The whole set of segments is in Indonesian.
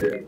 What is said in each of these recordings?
对。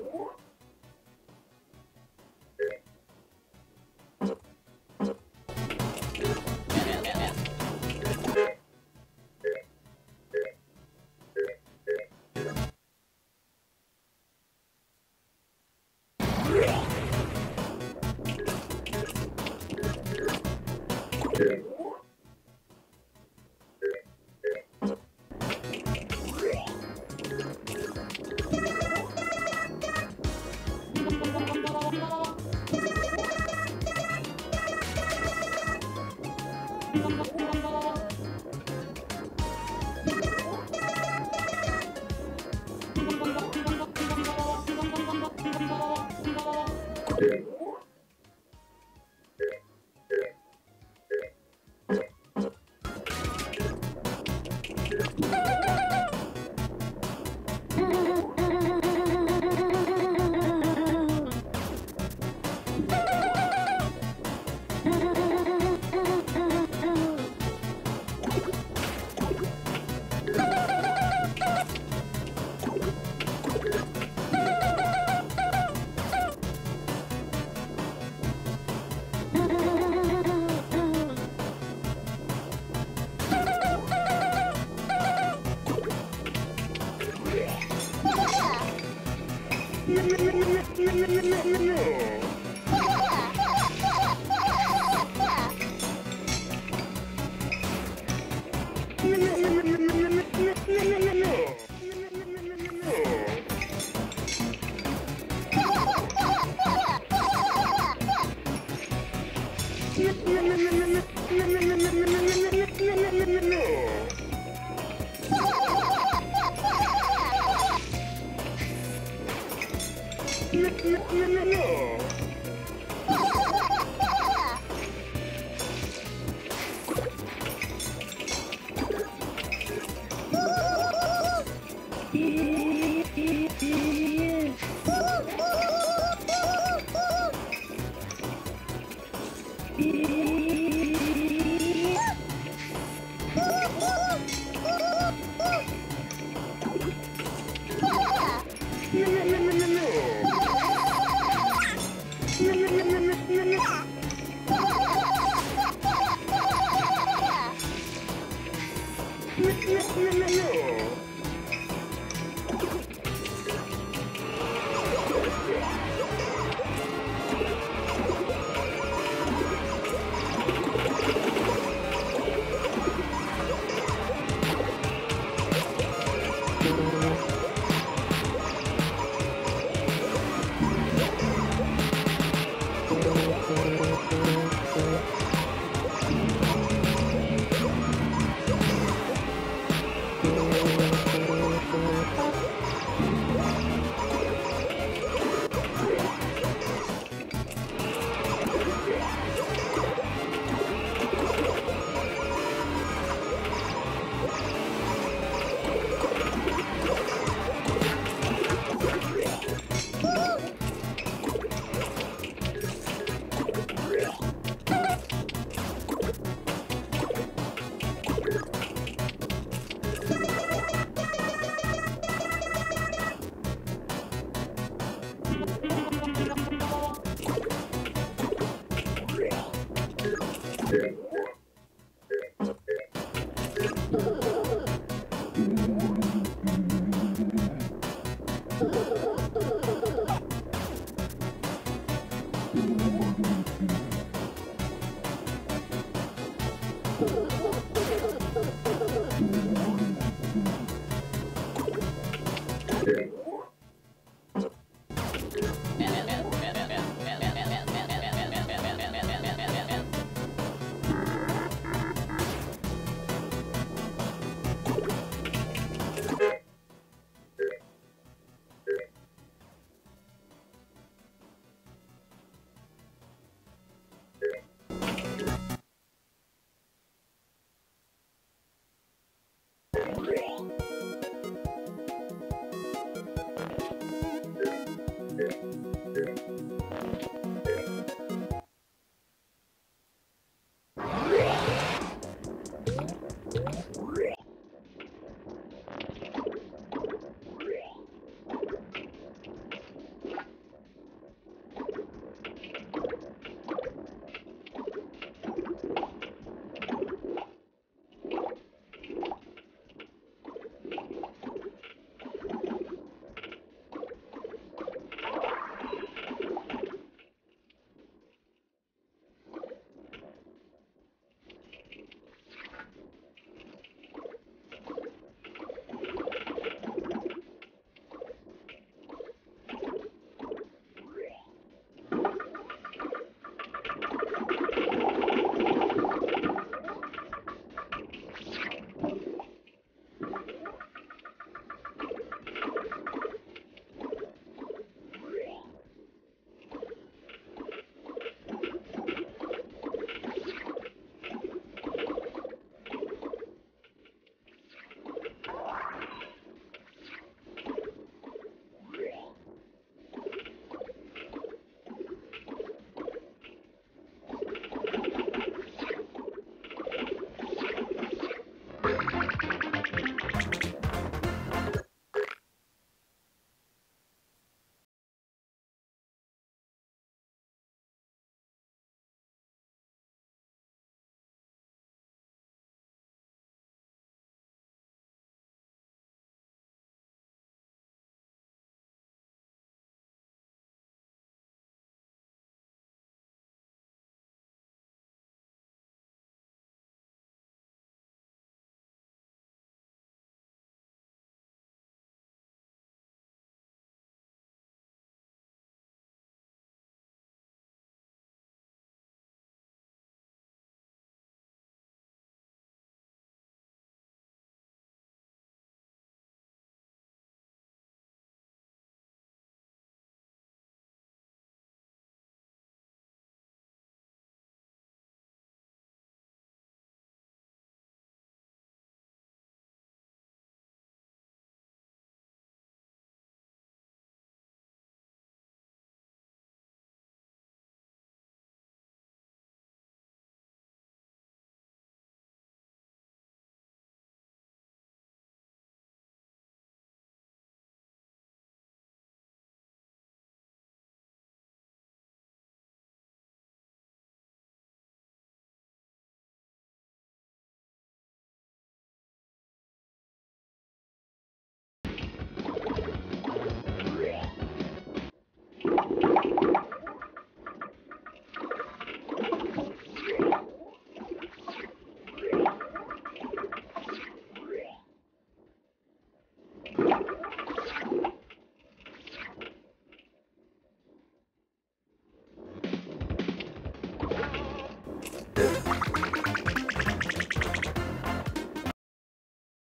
yeah No, no, no. No.